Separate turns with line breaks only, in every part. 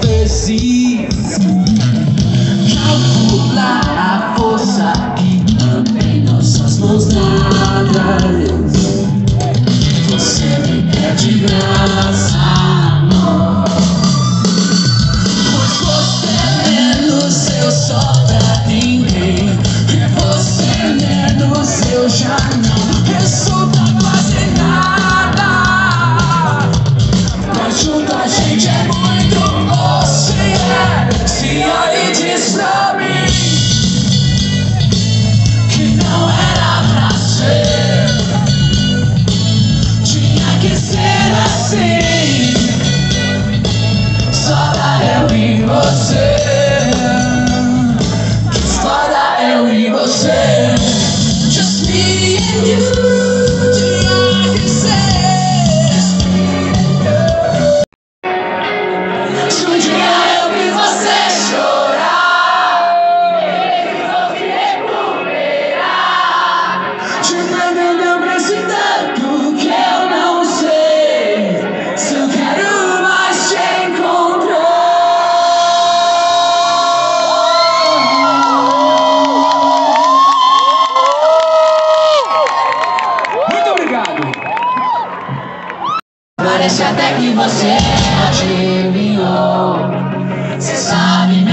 preciso calcular a força que mantém nossas mãos dadas. Você me pede graça, amor. Pois você menos eu só pra ninguém. E você menos eu já não. Eu sou pra fazer nada. Mas junto a gente é bom. It's. Você adivinhou. Você sabe me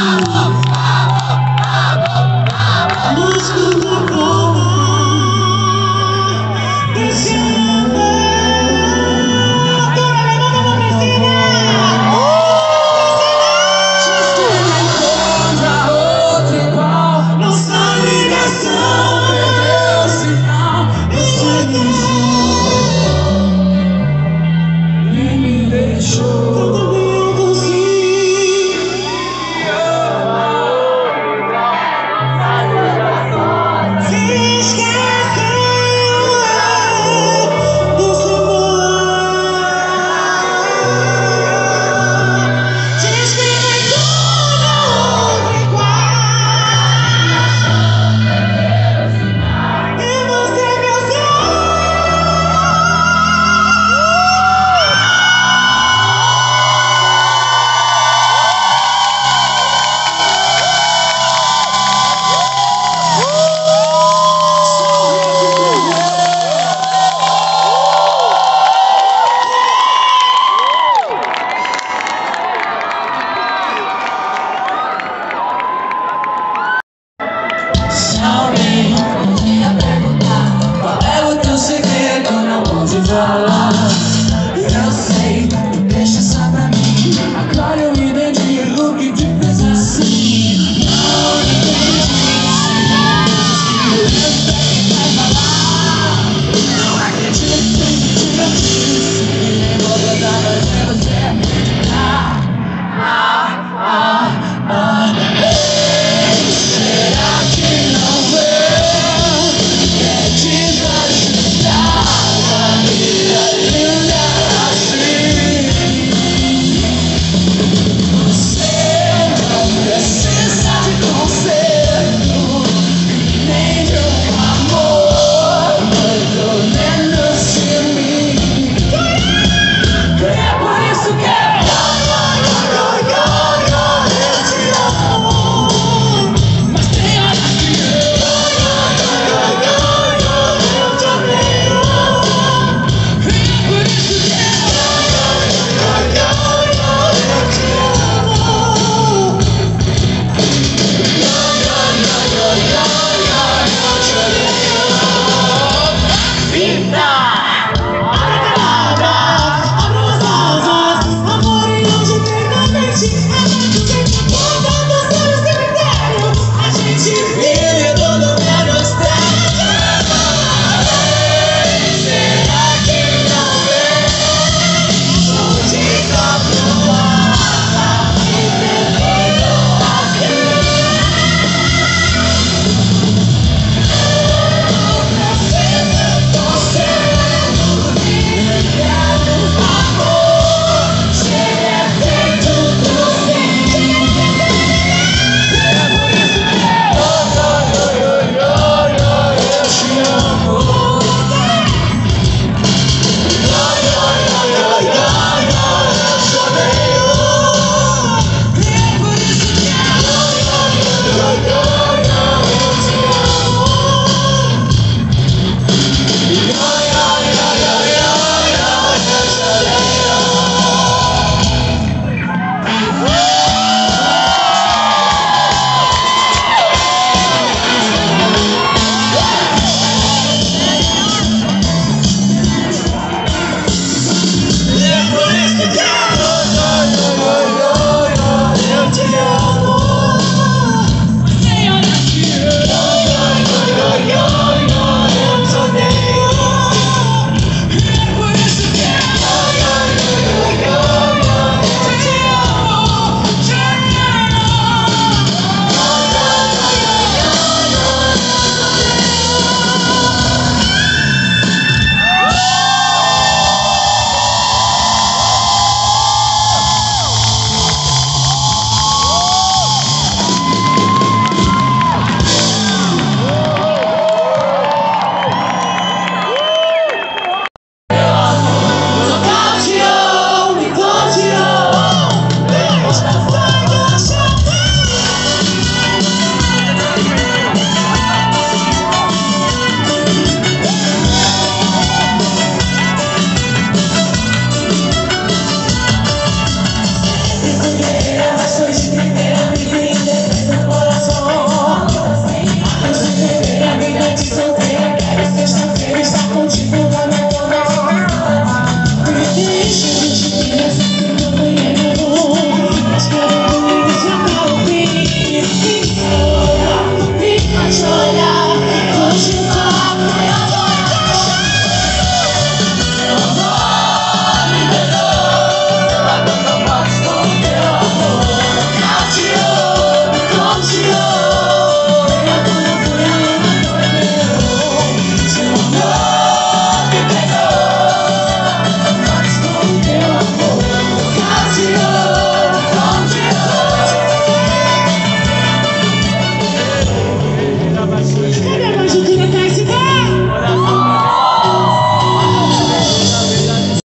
Wow.